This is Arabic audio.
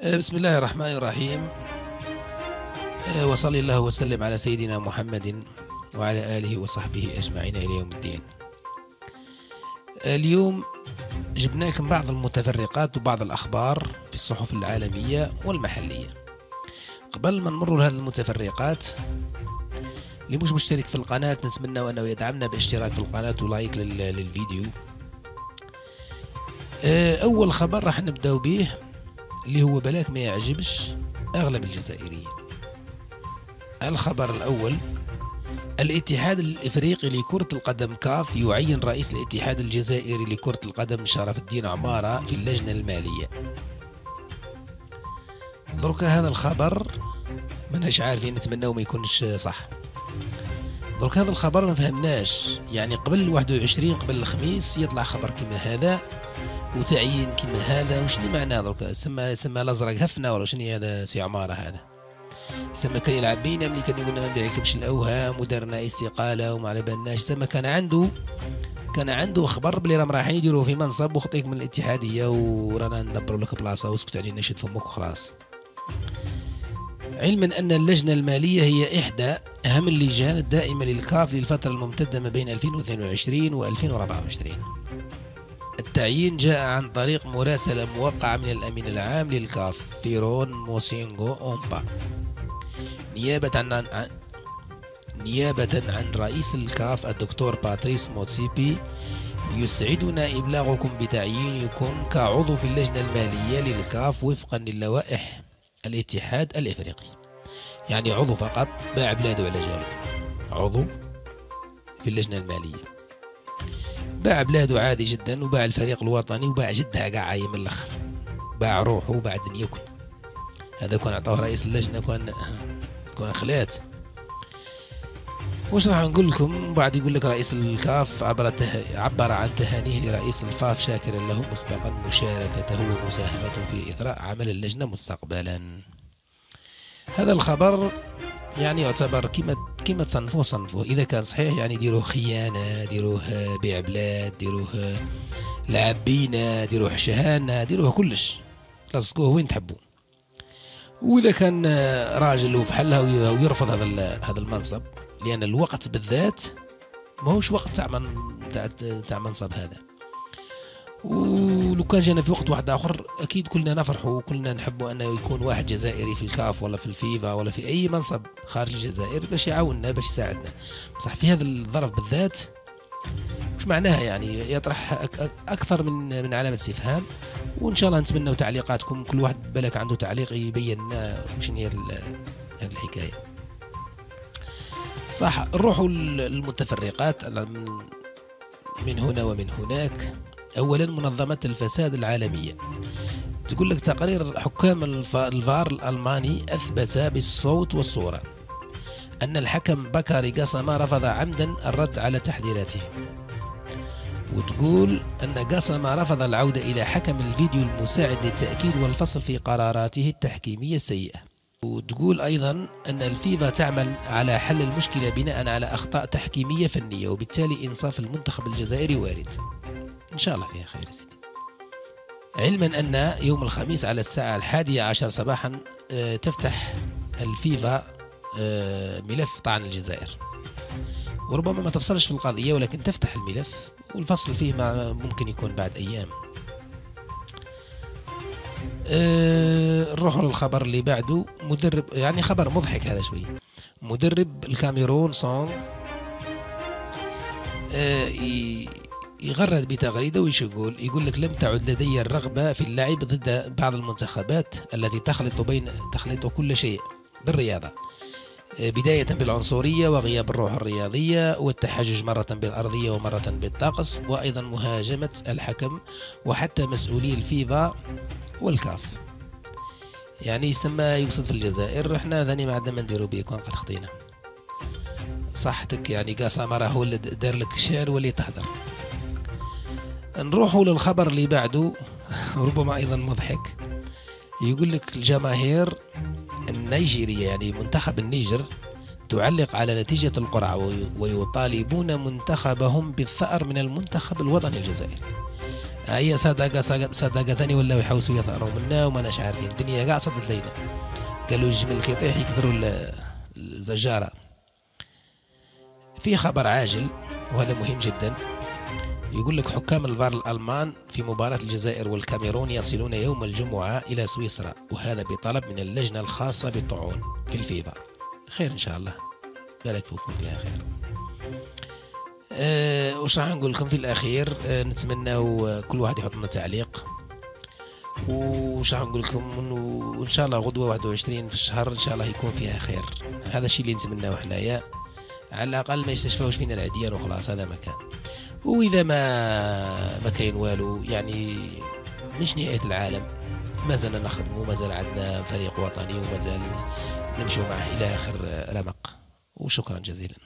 آه، بسم الله الرحمن الرحيم. آه، وصلى الله وسلم على سيدنا محمد وعلى آله وصحبه أجمعين إلى يوم الدين. آه، اليوم جبنا لكم بعض المتفرقات وبعض الأخبار في الصحف العالمية والمحلية. قبل ما نمر لهذه المتفرقات اللي مش مشترك في القناة نتمنى أنه يدعمنا باشتراك في القناة ولايك للفيديو. أول خبر راح نبدأ به اللي هو بلاك ما يعجبش أغلب الجزائريين. الخبر الأول الاتحاد الإفريقي لكرة القدم كاف يعين رئيس الاتحاد الجزائري لكرة القدم شرف الدين عمارة في اللجنة المالية. درك هذا الخبر مناش عارفين نتمنى ما يكونش صح. درك هذا الخبر ما فهمناش. يعني قبل 21 قبل الخميس يطلع خبر كما هذا. وتعيين كما هذا وشنو معناه درك سما سما الأزرق هفنا ولا شنو هذا سي عمارة هذا؟ سما كان يلعب بينا ملي كان يقول ما الأوهام ودارنا استقالة وما على بالناش. سما كان عنده كان عنده خبر بلي راهم رايحين يديروا في منصب وخطيك من الاتحادية ورانا ندبروا لك بلاصة واسكت علينا شد فمك وخلاص. علما أن اللجنة المالية هي إحدى أهم اللجان الدائمة للكاف للفترة الممتدة ما بين 2022 و 2024 التعيين جاء عن طريق مراسلة موقعة من الأمين العام للكاف فيرون موسينغو أومبا. نيابة عن, نيابة عن رئيس الكاف الدكتور باتريس موتسيبي يسعدنا إبلاغكم بتعيينكم كعضو في اللجنة المالية للكاف وفقا للوائح الاتحاد الإفريقي. يعني عضو فقط باع بلاده على جاله عضو في اللجنة المالية. باع بلاده عادي جدا وباع الفريق الوطني وباع جدها قاع عايم من الأخر. باع روحه وباع الدنيا كلها هذا كان اعطاه رئيس اللجنة كان كان خلات وش راح نقول لكم؟ بعد يقول لك رئيس الكاف عبر ته... عبر عن تهانيه لرئيس الفاف شاكرا له مسبقا مشاركته ومساهمته في إثراء عمل اللجنة مستقبلا. هذا الخبر يعني يعتبر كما كما تصنفوه صنفوه إذا كان صحيح يعني ديروه خيانة ديروه بيع بلاد ديروه لعبينا ديروه شهانه ديروه كلش. لصقوه وين تحبوا وإذا كان راجل وفحلها ويرفض هذا هذا المنصب لأن الوقت بالذات ماهوش وقت تاع من تاع منصب هذا. ولو كان جانا في وقت واحد آخر أكيد كلنا نفرحوا وكلنا نحبوا انه يكون واحد جزائري في الكاف ولا في الفيفا ولا في أي منصب خارج الجزائر باش يعاوننا باش يساعدنا. بصح في هذا الظرف بالذات وش معناها يعني يطرح أكثر من من علامة استفهام. وإن شاء الله نتمنى تعليقاتكم كل واحد بالك عنده تعليق يبين لنا شنو هي هذه الحكاية. صح نروحوا المتفرقات من هنا ومن هناك. أولا منظمة الفساد العالمية. تقول لك تقرير حكام الفار الألماني أثبت بالصوت والصورة أن الحكم بكاري قاسما رفض عمدا الرد على تحذيراته. وتقول أن قاسما رفض العودة إلى حكم الفيديو المساعد للتأكيد والفصل في قراراته التحكيمية السيئة. وتقول أيضا أن الفيفا تعمل على حل المشكلة بناء على أخطاء تحكيمية فنية وبالتالي إنصاف المنتخب الجزائري وارد. إن شاء الله فيها خير سيدي. علما أن يوم الخميس على الساعة الحادية عشر صباحا آه، تفتح الفيفا آه، ملف طعن الجزائر. وربما ما تفصلش في القضية ولكن تفتح الملف والفصل فيه ممكن يكون بعد أيام. أه نروح للخبر اللي بعده. مدرب يعني خبر مضحك هذا شوي. مدرب الكاميرون سونغ يغرد بتغريدة ويش يقول؟ يقول لك لم تعد لدي الرغبة في اللعب ضد بعض المنتخبات التي تخلط بين تخلط كل شيء بالرياضة. بداية بالعنصرية وغياب الروح الرياضية والتحجج مرة بالأرضية ومرة بالطقس وأيضا مهاجمة الحكم وحتى مسؤولي الفيفا والكاف. يعني يسمى يقصد في الجزائر إحنا ذاني ما عندنا ما نديرو بيه كون قد خطينا. صحتك يعني قاسم راه هو اللي دار لك شعر واللي تحضر. نروحوا للخبر اللي بعده ربما أيضا مضحك. يقول لك الجماهير النيجيرية يعني منتخب النيجر تعلق على نتيجة القرعة ويطالبون منتخبهم بالثأر من المنتخب الوطني الجزائري. هي صدقة صدقة ثاني ولاو يحوسوا يظهروا منا وما ناش عارفين. الدنيا كاع صدت لينا. قالوا الجمل كي يطيح يكثروا الزجارة. في خبر عاجل وهذا مهم جدا. يقول لك حكام الفار الألمان في مباراة الجزائر والكاميرون يصلون يوم الجمعة إلى سويسرا وهذا بطلب من اللجنة الخاصة بالطعون في الفيفا. خير إن شاء الله. بالك يكون فيها خير أه وش راح نقول لكم في الأخير؟ أه نتمنى كل واحد يحط لنا تعليق. وش راح نقول لكم؟ وان شاء الله غدوة 21 في الشهر إن شاء الله يكون فيها خير. هذا الشيء اللي نتمناه حنايا. على الأقل ما يستشفاوش فينا العديان وخلاص هذا مكان. وإذا ما ما كاين والو يعني مش نهاية العالم. ما زلنا نخدموا ما زال عندنا فريق وطني وما زال نمشوا معه إلى آخر رمق. وشكرا جزيلا.